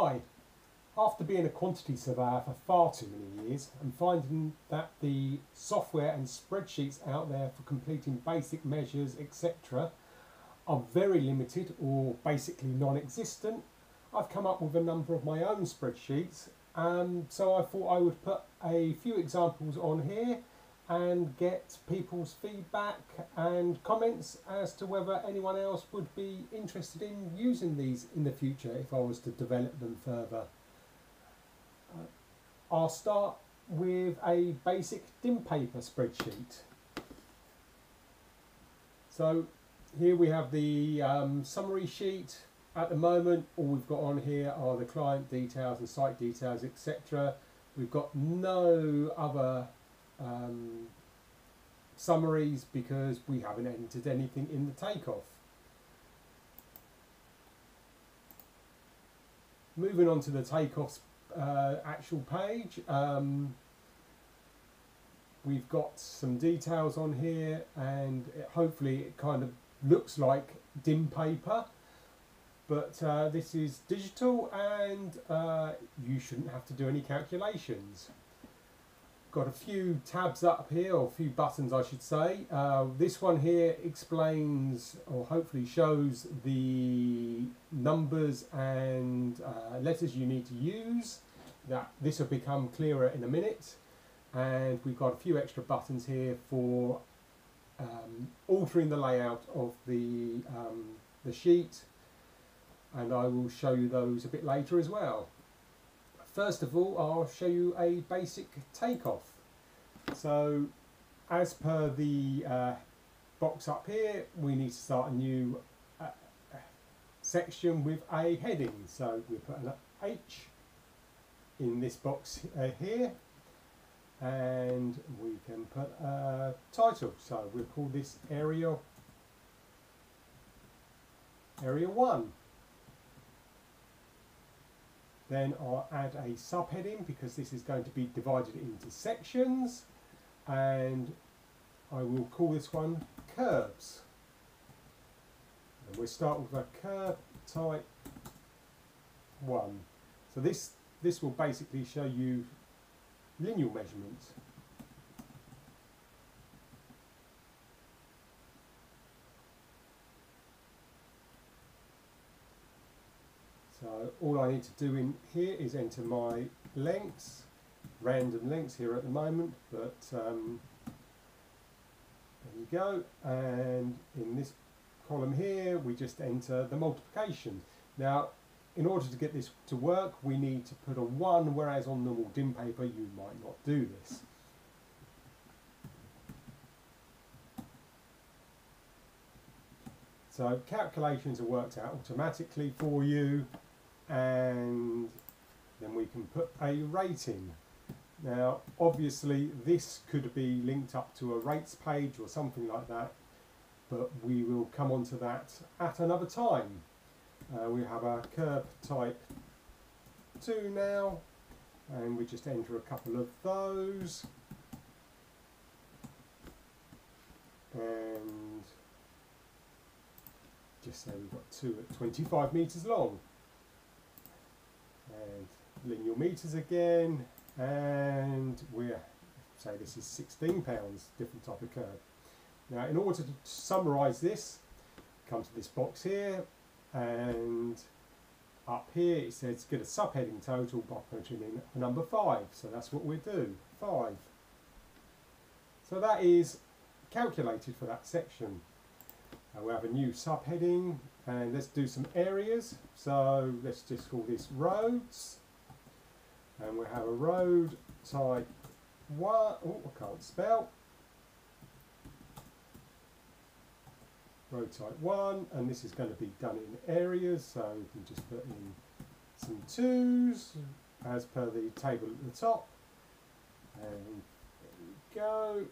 Hi. After being a quantity surveyor for far too many years and finding that the software and spreadsheets out there for completing basic measures, etc., are very limited or basically non existent, I've come up with a number of my own spreadsheets. Um, so I thought I would put a few examples on here and get people's feedback and comments as to whether anyone else would be interested in using these in the future if I was to develop them further. Uh, I'll start with a basic dim paper spreadsheet. So here we have the um, summary sheet. At the moment all we've got on here are the client details and site details etc. We've got no other um, summaries because we haven't entered anything in the takeoff. Moving on to the takeoff uh, actual page, um, we've got some details on here and it, hopefully it kind of looks like dim paper but uh, this is digital and uh, you shouldn't have to do any calculations got a few tabs up here, or a few buttons I should say. Uh, this one here explains, or hopefully shows, the numbers and uh, letters you need to use. That This will become clearer in a minute. And we've got a few extra buttons here for um, altering the layout of the, um, the sheet. And I will show you those a bit later as well. First of all, I'll show you a basic takeoff. So, as per the uh, box up here, we need to start a new uh, section with a heading. So we put an H in this box uh, here and we can put a title. So we'll call this area area 1. Then I'll add a subheading because this is going to be divided into sections and I will call this one curbs. And we'll start with a curb type 1. So this, this will basically show you lineal measurements. So all I need to do in here is enter my lengths, random lengths here at the moment, but um, there you go. And in this column here, we just enter the multiplication. Now, in order to get this to work, we need to put a 1, whereas on normal dim paper, you might not do this. So calculations are worked out automatically for you and then we can put a rating. Now obviously this could be linked up to a rates page or something like that but we will come on to that at another time. Uh, we have our curb type 2 now and we just enter a couple of those and just say we've got two at 25 meters long and meters again and we're say this is 16 pounds different type of curb. Now in order to summarize this come to this box here and up here it says get a subheading total by putting in a number 5 so that's what we do 5 so that is calculated for that section. Uh, we have a new subheading and let's do some areas. So let's just call this roads. And we have a road type 1 oh I can't spell. Road type 1 and this is going to be done in areas. So we can just put in some 2s as per the table at the top. And there we go.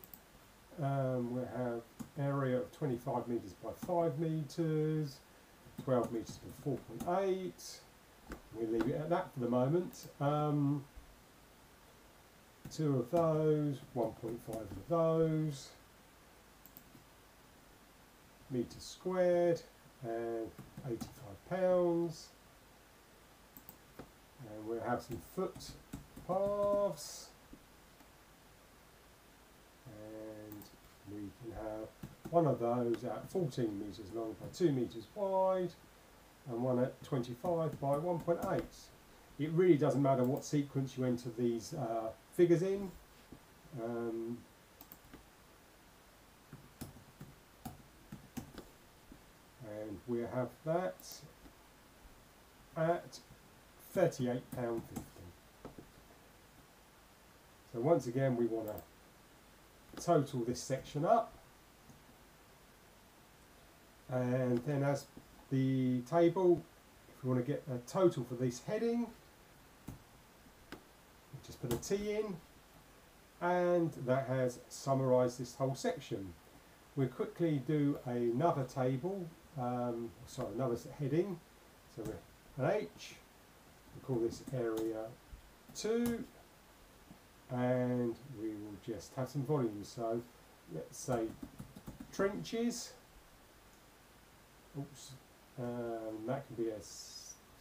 Um, we have area of 25 metres by 5 metres 12 metres by 4.8. We'll leave it at that for the moment. Um, two of those, 1.5 of those, metres squared, and 85 pounds. and we'll have some foot paths and we can have one of those at 14 metres long by 2 metres wide and one at 25 by 1.8. It really doesn't matter what sequence you enter these uh, figures in. Um, and we have that at £38.50. So once again we want to total this section up and then as the table if we want to get a total for this heading just put a T in and that has summarized this whole section. We'll quickly do another table, um, sorry, another heading. So an H, we call this area 2 and we will just have some volumes. So let's say trenches, oops, um, that can be a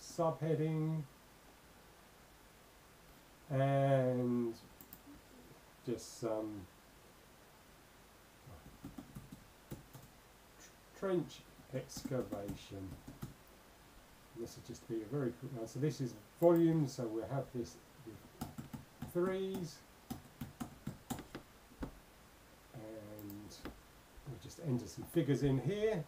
subheading and just some trench excavation. This will just be a very quick one. So this is volume, so we'll have this threes. And we'll just enter some figures in here.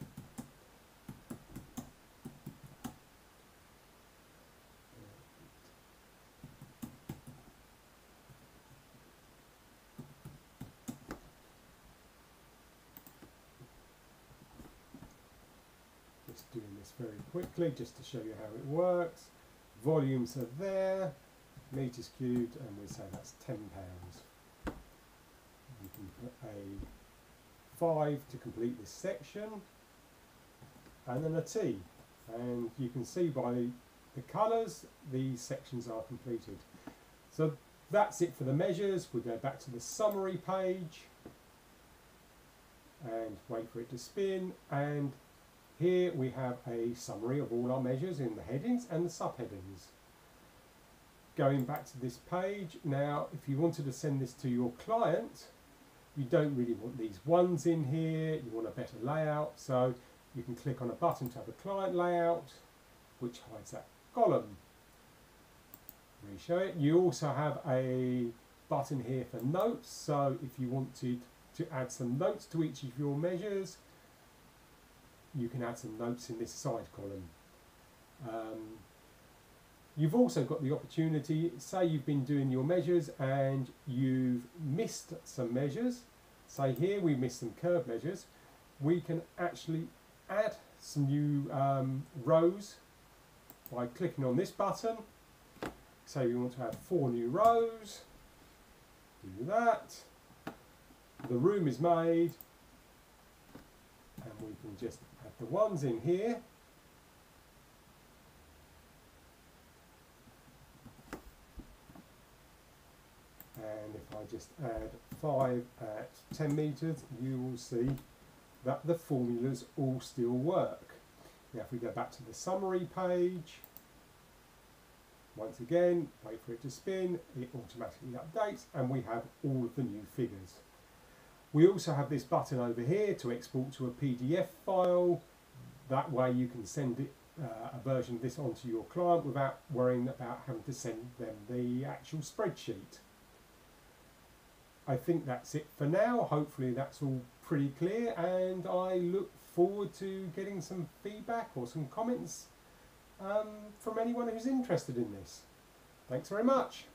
Just doing this very quickly just to show you how it works. Volumes are there, meters cubed, and we say that's £10. You can put a 5 to complete this section, and then a T. And you can see by the colours, these sections are completed. So that's it for the measures. We go back to the summary page and wait for it to spin and here we have a summary of all our measures in the headings and the subheadings. Going back to this page, now if you wanted to send this to your client, you don't really want these ones in here, you want a better layout, so you can click on a button to have a client layout, which hides that column. Reshow it. You also have a button here for notes, so if you wanted to add some notes to each of your measures, you can add some notes in this side column. Um, you've also got the opportunity, say you've been doing your measures and you've missed some measures, say here we missed some curb measures, we can actually add some new um, rows by clicking on this button. Say we want to add four new rows, do that. The room is made and we can just the ones in here and if I just add 5 at 10 meters you will see that the formulas all still work. Now if we go back to the summary page once again wait for it to spin it automatically updates and we have all of the new figures. We also have this button over here to export to a PDF file. That way you can send it, uh, a version of this onto your client without worrying about having to send them the actual spreadsheet. I think that's it for now. Hopefully that's all pretty clear and I look forward to getting some feedback or some comments um, from anyone who's interested in this. Thanks very much.